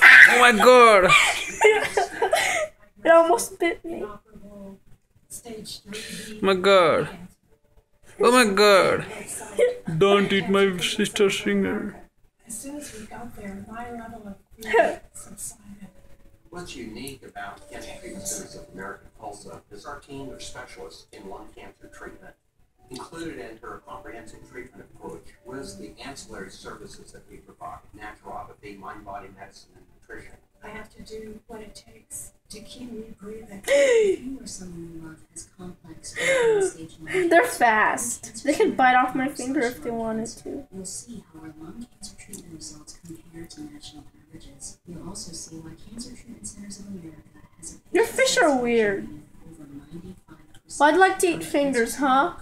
Oh my god! It almost bit me. Stage 3B. Oh my god! Oh my god! Don't eat my sister's finger. As soon as we got there, my level of fear subsided. What's unique about Cancer Treatment Centers of America Tulsa is our team of specialists in lung cancer treatment. Included in her comprehensive treatment approach was the ancillary services that we provide, naturopathy, mind-body medicine, and nutrition. I have to do what it takes to keep me breathing. If you or someone you love has complex stage They're fast. They could bite off my finger if they wanted to. You'll see how our lung cancer treatment results compare to national averages. You'll also see why Cancer Treatment Centers of America has a Your fish are weird. Well, I'd like to eat fingers, huh?